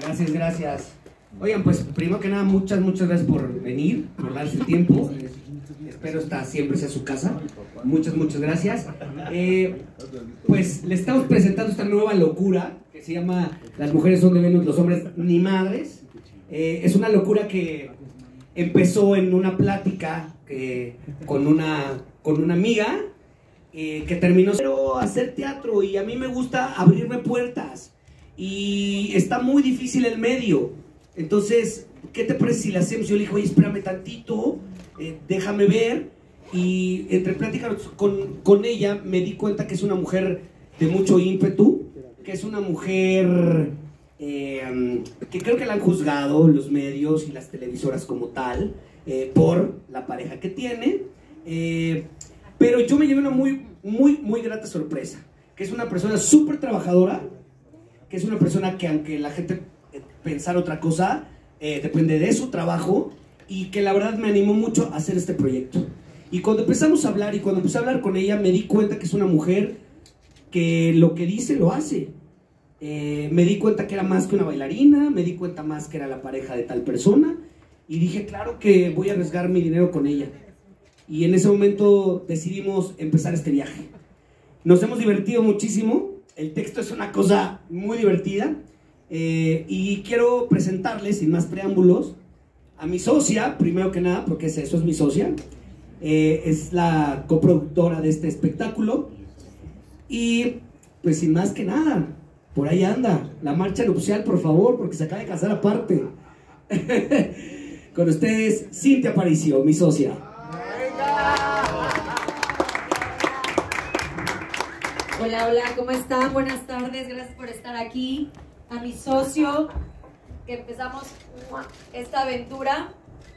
Gracias, gracias. Oigan, pues primero que nada, muchas, muchas gracias por venir, por darse el tiempo. Espero esta siempre sea su casa. Muchas, muchas gracias. Eh, pues le estamos presentando esta nueva locura que se llama Las mujeres son de Venus, los hombres ni madres. Eh, es una locura que empezó en una plática que, con, una, con una amiga eh, que terminó pero hacer teatro y a mí me gusta abrirme puertas y está muy difícil el medio. Entonces, ¿qué te parece si le hacemos? Yo le dije, oye, espérame tantito, eh, déjame ver. Y entre pláticas con, con ella me di cuenta que es una mujer de mucho ímpetu, que es una mujer eh, que creo que la han juzgado los medios y las televisoras como tal, eh, por la pareja que tiene. pero yo me llevé una muy, muy, muy grata sorpresa, que es una persona súper trabajadora, que es una persona que aunque la gente pensar otra cosa, eh, depende de su trabajo y que la verdad me animó mucho a hacer este proyecto. Y cuando empezamos a hablar y cuando empecé a hablar con ella me di cuenta que es una mujer que lo que dice lo hace. Eh, me di cuenta que era más que una bailarina, me di cuenta más que era la pareja de tal persona y dije, claro que voy a arriesgar mi dinero con ella. Y en ese momento decidimos empezar este viaje. Nos hemos divertido muchísimo, el texto es una cosa muy divertida. Eh, y quiero presentarles, sin más preámbulos, a mi socia, primero que nada, porque eso es mi socia. Eh, es la coproductora de este espectáculo. Y pues sin más que nada, por ahí anda, la marcha nupcial, por favor, porque se acaba de casar aparte. Con ustedes, Cintia Aparicio, mi socia. Hola, hola, ¿cómo están? Buenas tardes, gracias por estar aquí a mi socio, que empezamos esta aventura.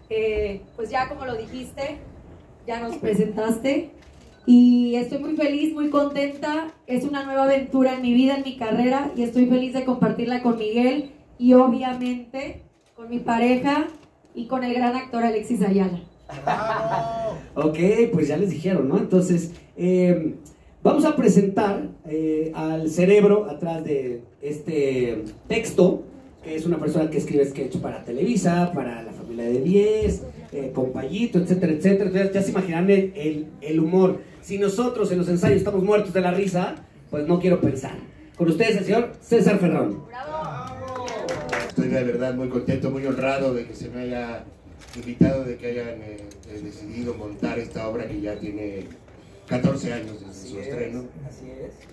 Eh, pues ya como lo dijiste, ya nos presentaste y estoy muy feliz, muy contenta. Es una nueva aventura en mi vida, en mi carrera y estoy feliz de compartirla con Miguel y obviamente con mi pareja y con el gran actor Alexis Ayala. ok, pues ya les dijeron, ¿no? Entonces, eh, Vamos a presentar eh, al cerebro atrás de este texto, que es una persona que escribe sketch para Televisa, para la familia de 10, eh, Compayito, etcétera, etcétera. Entonces ya se imaginan el, el, humor. Si nosotros en los ensayos estamos muertos de la risa, pues no quiero pensar. Con ustedes el señor César Ferrón. ¡Bravo! Estoy de verdad muy contento, muy honrado de que se me haya invitado, de que hayan eh, decidido montar esta obra que ya tiene 14 años desde su estreno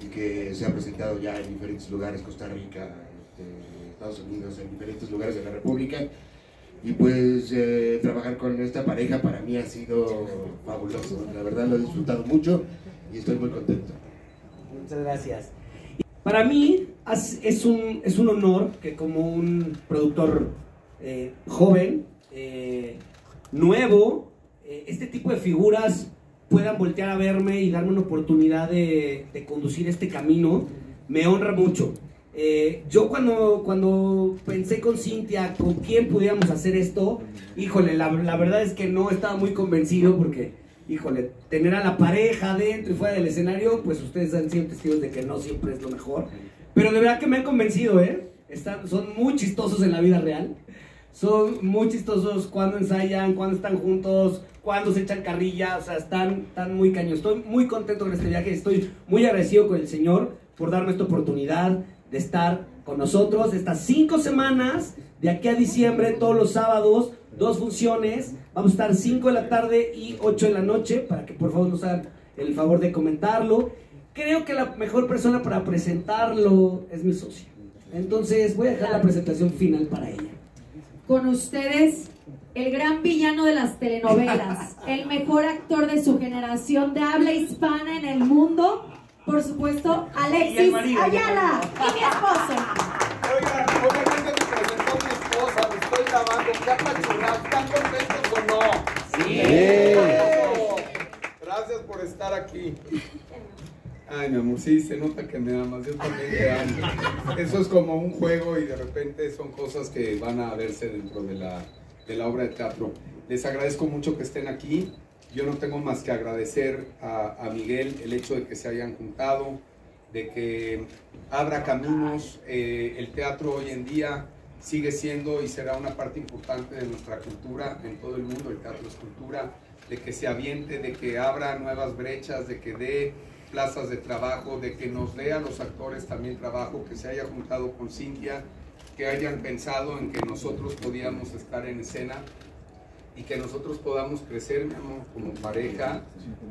y que se ha presentado ya en diferentes lugares, Costa Rica, este, Estados Unidos, en diferentes lugares de la República. Y pues eh, trabajar con esta pareja para mí ha sido fabuloso, la verdad lo he disfrutado mucho y estoy muy contento. Muchas gracias. Para mí es un, es un honor que como un productor eh, joven, eh, nuevo, este tipo de figuras puedan voltear a verme y darme una oportunidad de, conducir este camino, me honra mucho. Eh, yo cuando, cuando pensé con Cintia con quién pudiéramos hacer esto, híjole, la, la, verdad es que no estaba muy convencido porque, híjole, tener a la pareja dentro y fuera del escenario, pues ustedes han sido testigos de que no siempre es lo mejor. Pero de verdad que me han convencido, ¿eh? Están, son muy chistosos en la vida real. Son muy chistosos cuando ensayan, cuando están juntos, cuando se echan carrilla, o sea, están, están muy caños. Estoy muy contento con este viaje, estoy muy agradecido con el Señor por darme esta oportunidad de estar con nosotros estas cinco semanas, de aquí a diciembre, todos los sábados, dos funciones. Vamos a estar 5 de la tarde y 8 de la noche, para que por favor nos hagan el favor de comentarlo. Creo que la mejor persona para presentarlo es mi socia. Entonces voy a dejar la presentación final para ella. Con ustedes, el gran villano de las telenovelas, el mejor actor de su generación de habla hispana en el mundo, por supuesto, Alexis Ayala y mi esposo. Oigan, obviamente me presentó mi esposa, me estoy grabando, ¿qué apachurrados? ¿Están contentos o no? Sí. Gracias por estar aquí. Ay, mi amor, sí, se nota que me amas, yo también te amo. Eso es como un juego y de repente son cosas que van a verse dentro de la de la obra de teatro. Les agradezco mucho que estén aquí. Yo no tengo más que agradecer a, Miguel el hecho de que se hayan juntado, de que abra caminos. Eh, el teatro hoy en día sigue siendo y será una parte importante de nuestra cultura en todo el mundo, el teatro es cultura, de que se aviente, de que abra nuevas brechas, de que dé plazas de trabajo, de que nos dé a los actores también trabajo, que se haya juntado con Cintia, que hayan pensado en que nosotros podíamos estar en escena y que nosotros podamos crecer, mi amor, como pareja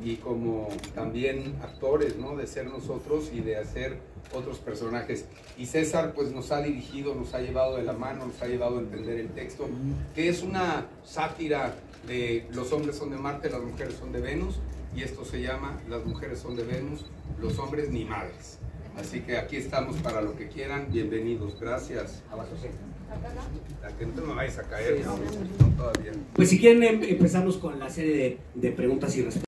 y como también actores, ¿no? De ser nosotros y de hacer otros personajes. Y César, pues nos ha dirigido, nos ha llevado de la mano, nos ha llevado a entender el texto, que es una sátira de los hombres son de Marte, las mujeres son de Venus, y esto se llama Las mujeres son de Venus, los hombres ni madres. Así que aquí estamos para lo que quieran, bienvenidos, gracias. La que no te me vayas a caer, no todavía. Pues si quieren em- empezamos con la serie de, de preguntas y respuestas.